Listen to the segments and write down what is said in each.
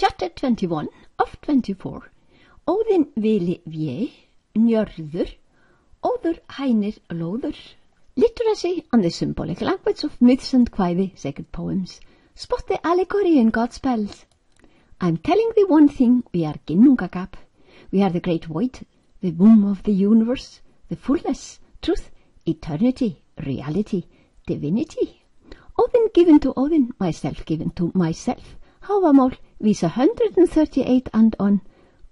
21 of 24. Óðinn vili véi, njörður, óður hænir lóður. Literacy and the symbolic language of myths and kvæði sacred poems. Spot the allegory in God's spells. I'm telling thee one thing, we are Ginnungagap. We are the great void, the womb of the universe, the fullness, truth, eternity, reality, divinity. Odin given to Odin, myself given to myself. Hávamál, vísa 138 and on.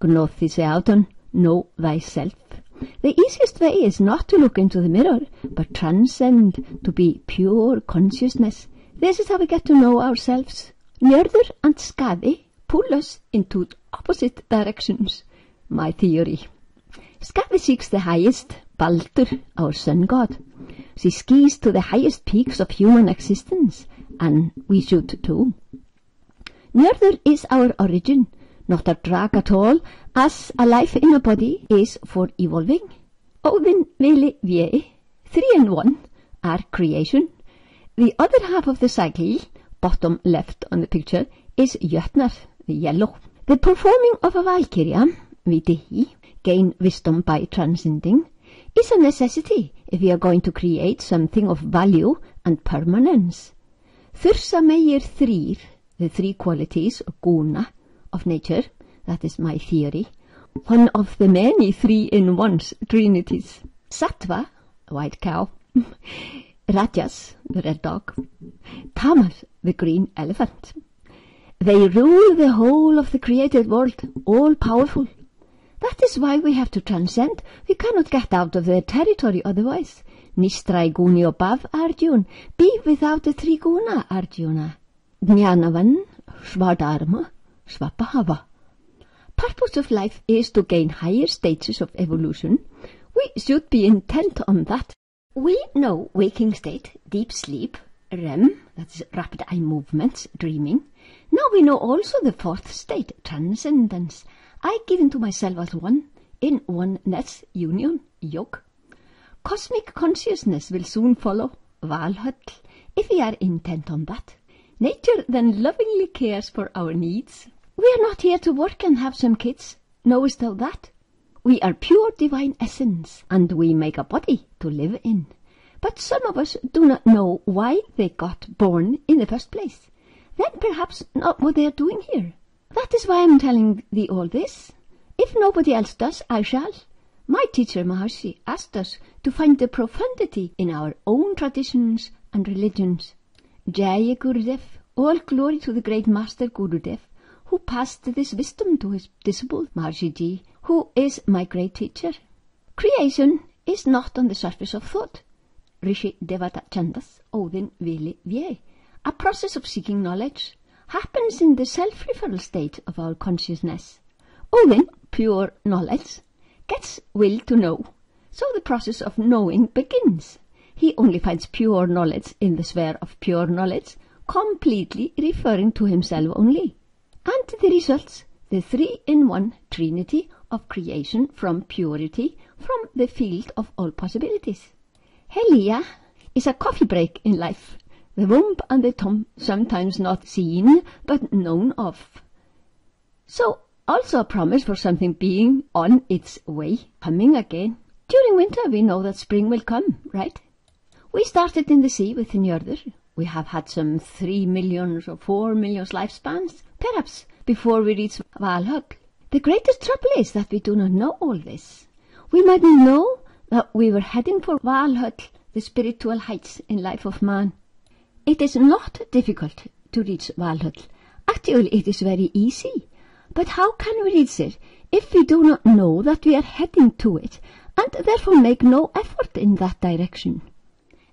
Gnothi seauton, know thyself. The easiest way is not to look into the mirror, but transcend to be pure consciousness. This is how we get to know ourselves. Njörður and skaði pull us into opposite directions. My theory. Skaði seeks the highest, Baldur, our sun god. She skis to the highest peaks of human existence, and we should too. Njörður is our origin, not a drag at all, as a life in a body is for evolving. Odin, Vili, Véi, three and one, are creation. The other half of the cycle, bottom left on the picture, is Jötnar, the yellow. The performing of a Valkyria, Vidihi, gain wisdom by transcending, is a necessity if we are going to create something of value and permanence. Þursa meir þrýr, the three qualities, guna, of nature, that is my theory, one of the many three-in-ones trinities. Sattva, white cow, Rajas, the red dog, Tamas, the green elephant. They rule the whole of the created world, all powerful. That is why we have to transcend. We cannot get out of their territory otherwise. Nistrai guni above Arjun. Be without the three guna, Arjuna. Jnanavan, Svadharma, Svapahava. Purpose of life is to gain higher stages of evolution. We should be intent on that. We know waking state, deep sleep, REM, that's rapid eye movements, dreaming. Now we know also the fourth state, transcendence. I given to myself as one, in oneness, union, yoke. Cosmic consciousness will soon follow, Valhall, if we are intent on that. Nature then lovingly cares for our needs. We are not here to work and have some kids. Knowest thou that? We are pure divine essence, and we make a body to live in. But some of us do not know why they got born in the first place. Then perhaps not what they are doing here. That is why I am telling thee all this. If nobody else does, I shall. My teacher Maharshi asked us to find the profundity in our own traditions and religions. Jaya Gurudev, all glory to the great master Gurudev, who passed this wisdom to his disciple Maharshi Ji, who is my great teacher. Creation is not on the surface of thought. Rishi Devata Chandas, Odin Vili Véi, a process of seeking knowledge, happens in the self-referral state of our consciousness. Odin, pure knowledge, gets will to know, so the process of knowing begins. He only finds pure knowledge in the sphere of pure knowledge, completely referring to himself only. And the results, the three-in-one trinity of creation from purity, from the field of all possibilities. Helia is a coffee break in life, the womb and the tomb sometimes not seen but known of. So also a promise for something being on its way, coming again. During winter we know that spring will come, right? We started in the sea with Njörður. We have had some three millions or four millions lifespans, perhaps, before we reach Valhall. The greatest trouble is that we do not know all this. We might know that we were heading for Valhall, the spiritual heights in life of man. It is not difficult to reach Valhall. Actually, it is very easy. But how can we reach it if we do not know that we are heading to it and therefore make no effort in that direction?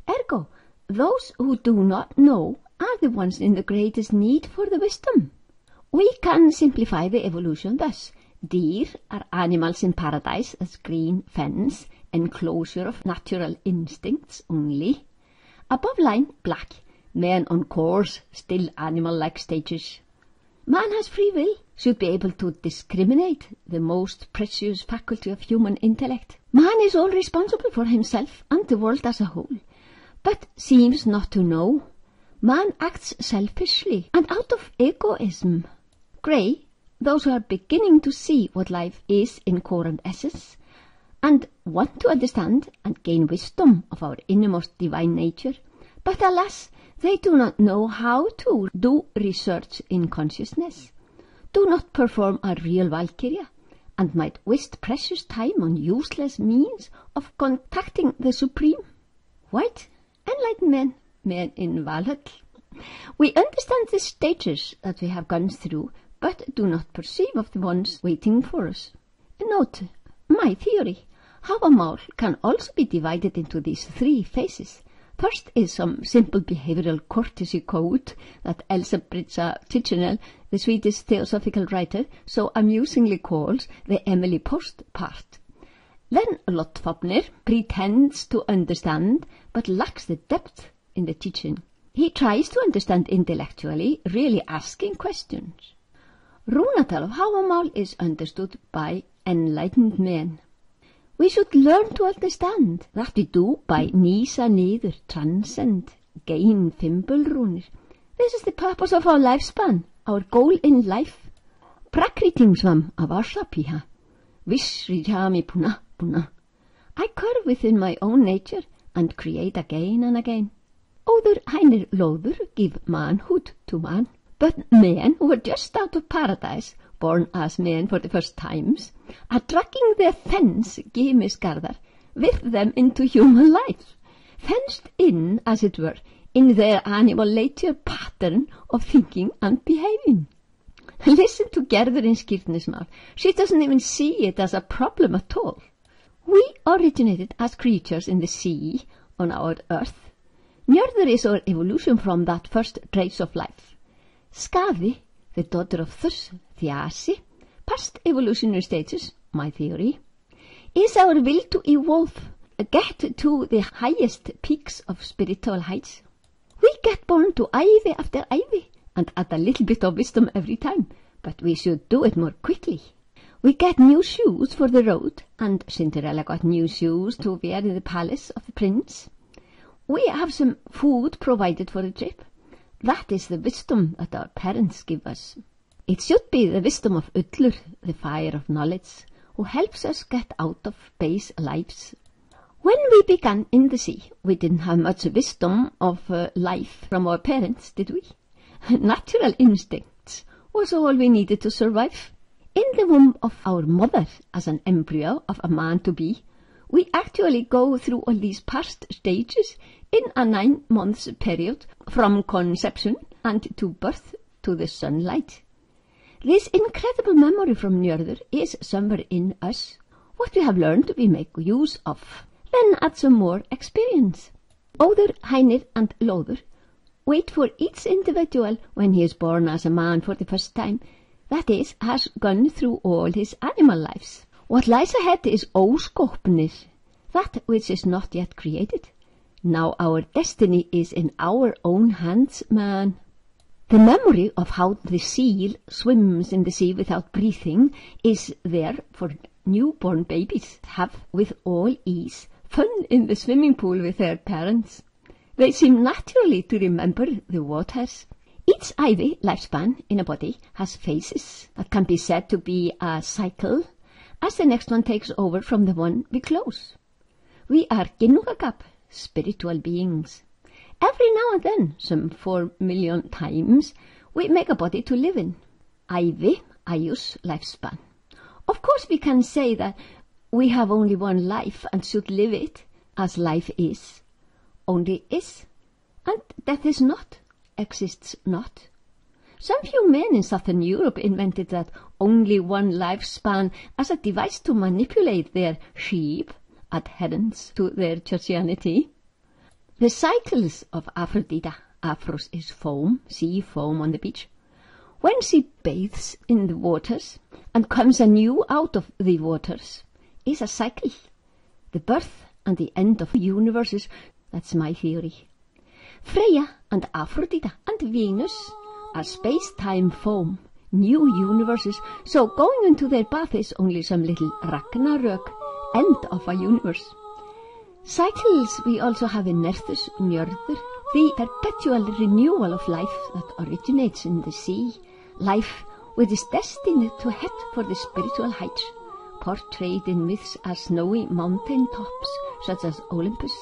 Ergo, those who do not know are the ones in the greatest need for the wisdom. We can simplify the evolution thus. Deer are animals in paradise as green fence, enclosure of natural instincts only. Above line, black, men on course, still animal-like stages. Man has free will, should be able to discriminate, the most precious faculty of human intellect. Man is all responsible for himself and the world as a whole, but seems not to know. Man acts selfishly and out of egoism. Gray, those who are beginning to see what life is in core and essence, and want to understand and gain wisdom of our innermost divine nature, but alas, they do not know how to do research in consciousness, do not perform a real Valkyria, and might waste precious time on useless means of contacting the Supreme. White, enlightened men, men in Valhall. We understand the stages that we have gone through, but do not perceive of the ones waiting for us. Note my theory. Hávamál can also be divided into these three phases. First is some simple behavioral courtesy code that Elsa Brita Titchenell, the Swedish theosophical writer, so amusingly calls the Emily Post part. Then Loddfáfnir pretends to understand but lacks the depth in the teaching. He tries to understand intellectually, really asking questions. Rúnatal of Hávamál is understood by enlightened men. We should learn to understand that we do by nýsa niður, transcend, gain fimbulrúnir. This is the purpose of our lifespan, our goal in life. Prakritimsvam avasapiha, vishrijami puna puna. I curve within my own nature and create again and again. Óður hænir lóður give manhood to man, but men who are just out of paradise born as men for the first times, are dragging their fence Gymisgarðar with them into human life, fenced in, as it were, in their animal nature pattern of thinking and behaving. Listen to Gerður in She doesn't even see it as a problem at all. We originated as creatures in the sea on our earth. Njörður is our evolution from that first trace of life. Skaði the daughter of Thus, Thiasi, past evolutionary stages, my theory, is our will to evolve, get to the highest peaks of spiritual heights. We get born to ævi after ævi and add a little bit of wisdom every time, but we should do it more quickly. We get new shoes for the road, and Cinderella got new shoes to wear in the palace of the prince. We have some food provided for the trip, that is the wisdom that our parents give us. It should be the wisdom of Ullur, the fire of knowledge, who helps us get out of base lives. When we began in the sea, we didn't have much wisdom of uh, life from our parents, did we? Natural instincts was all we needed to survive. In the womb of our mother, as an embryo of a man to be, we actually go through all these past stages in a nine months period from conception and to birth to the sunlight. This incredible memory from Njörður is somewhere in us. What we have learned we make use of. Then add some more experience. Óður, Hænir and Lóður wait for each individual when he is born as a man for the first time, that is, has gone through all his animal lives. What lies ahead is óskopnir, that which is not yet created. Now our destiny is in our own hands, man. The memory of how the seal swims in the sea without breathing is there for newborn babies have with all ease fun in the swimming pool with their parents. They seem naturally to remember the waters. Each ævi lifespan in a body has phases that can be said to be a cycle as the next one takes over from the one we close. We are Ginnungagap, spiritual beings. Every now and then, some four million times, we make a body to live in. Ævi, Ayus, lifespan. Of course we can say that we have only one life and should live it as life is. Only is. And death is not, exists not. Some few men in southern Europe invented that only one lifespan as a device to manipulate their sheep adherence to their churchianity. The cycles of Aphrodite, Aphros is foam, sea foam on the beach. When she bathes in the waters and comes anew out of the waters, is a cycle. The birth and the end of universes, that's my theory. Freya and Aphrodite and Venus are space-time foam, new universes, so going into their bath is only some little Ragnarök end of a universe. Cycles we also have in Nerthus, Njörður, the perpetual renewal of life that originates in the sea, life which is destined to head for the spiritual heights, portrayed in myths as snowy mountain tops such as Olympus,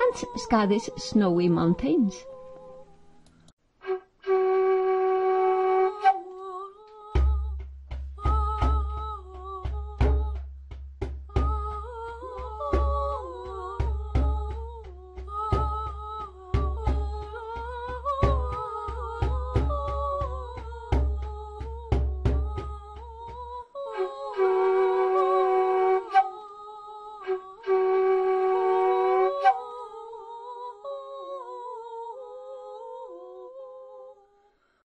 and Skadi's snowy mountains,